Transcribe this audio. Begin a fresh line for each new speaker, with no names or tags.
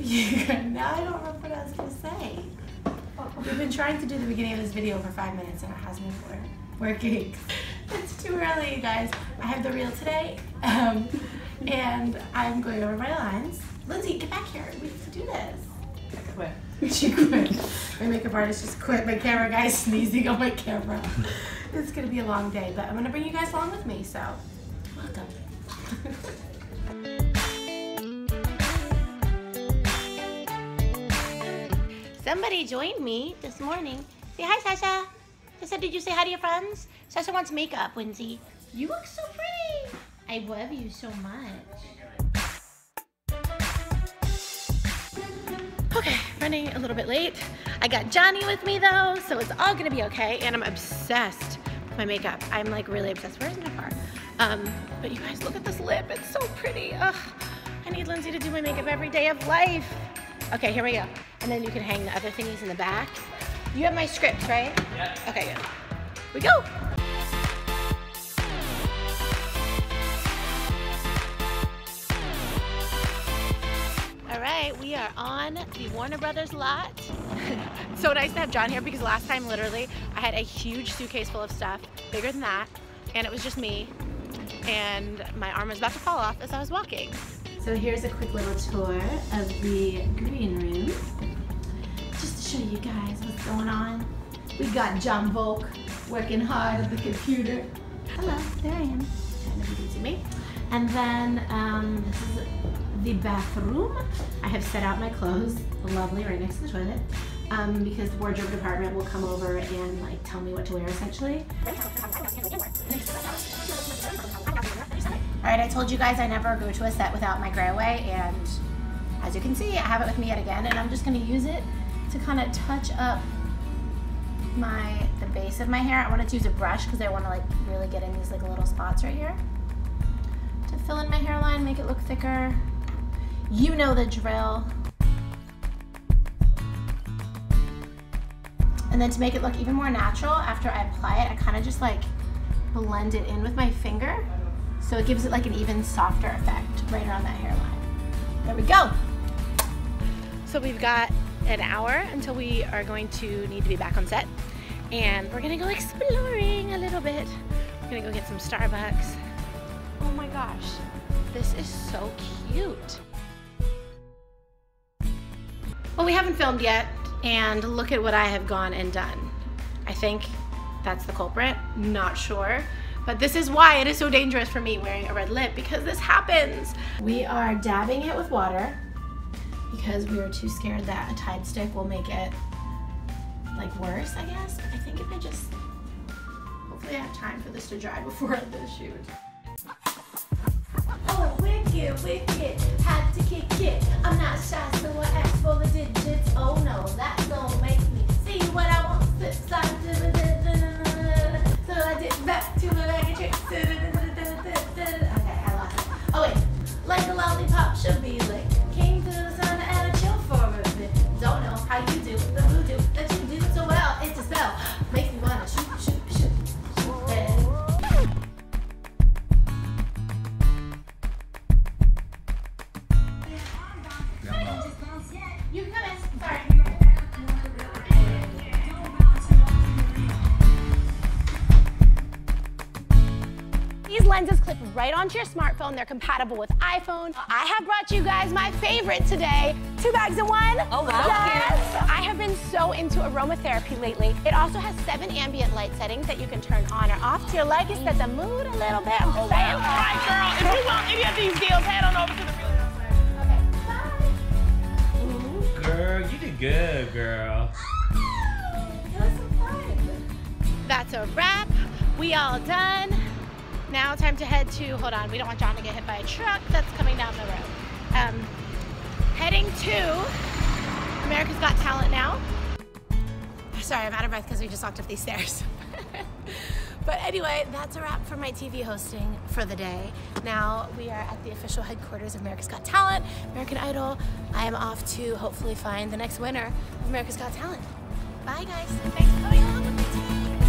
now I don't remember what I was gonna say. We've been trying to do the beginning of this video for five minutes and it hasn't been working. It's too early, you guys. I have the Real today, um, and I'm going over my lines. Lindsay, get back here. We have to do this.
I quit.
She quit. My makeup artist just quit. My camera guy's sneezing on my camera. It's gonna be a long day, but I'm gonna bring you guys along with me, so welcome. Somebody joined me this morning. Say hi, Sasha. Sasha, did you say hi to your friends? Sasha wants makeup, Winsy. You look so pretty. I love you so much. Okay, running a little bit late. I got Johnny with me though, so it's all gonna be okay. And I'm obsessed with my makeup. I'm like really obsessed. Where's my? Um, but you guys, look at this lip. It's so pretty. Ugh, I need Lindsay to do my makeup every day of life. Okay, here we go. And then you can hang the other thingies in the back. You have my scripts, right?
Yeah.
Okay, good. We go. All right, we are on the Warner Brothers lot. so nice to have John here because last time, literally, I had a huge suitcase full of stuff, bigger than that, and it was just me. And my arm was about to fall off as I was walking. So here's a quick little tour of the green room. To show you guys what's going on. We've got John Volk working hard at the computer. Hello, there I am. I don't know if you can see me. And then um, this is the bathroom. I have set out my clothes, lovely, right next to the toilet. Um, because the wardrobe department will come over and like tell me what to wear essentially. All right, I told you guys I never go to a set without my gray away, and as you can see, I have it with me yet again, and I'm just gonna use it to kind of touch up my the base of my hair. I wanted to use a brush because I want to like really get in these like little spots right here to fill in my hairline, make it look thicker. You know the drill. And then to make it look even more natural, after I apply it, I kind of just like blend it in with my finger. So it gives it like an even softer effect right around that hairline. There we go. So we've got an hour until we are going to need to be back on set. And we're gonna go exploring a little bit. We're gonna go get some Starbucks. Oh my gosh, this is so cute. Well, we haven't filmed yet, and look at what I have gone and done. I think that's the culprit, not sure. But this is why it is so dangerous for me wearing a red lip, because this happens. We are dabbing it with water, because we were too scared that a Tide stick will make it like worse, I guess. But I think if I just, hopefully I have time for this to dry before the shoot. Oh, wicked, wicked, had to kick it. These lenses clip right onto your smartphone. They're compatible with iPhone. I have brought you guys my favorite today. Two bags in one.
Oh, wow.
Yes. I have been so into aromatherapy lately. It also has seven ambient light settings that you can turn on or off to your liking. Set the mood a little bit. I'm just saying.
All right, girl. If you want any of these deals, head on over to the
Okay, bye.
Girl, you did good, girl.
It was so fun. That's a wrap. We all done. Now time to head to, hold on, we don't want John to get hit by a truck that's coming down the road. Um, heading to America's Got Talent now. Sorry, I'm out of breath because we just walked up these stairs. but anyway, that's a wrap for my TV hosting for the day. Now we are at the official headquarters of America's Got Talent, American Idol. I am off to hopefully find the next winner of America's Got Talent. Bye guys. Thanks for coming along with me today.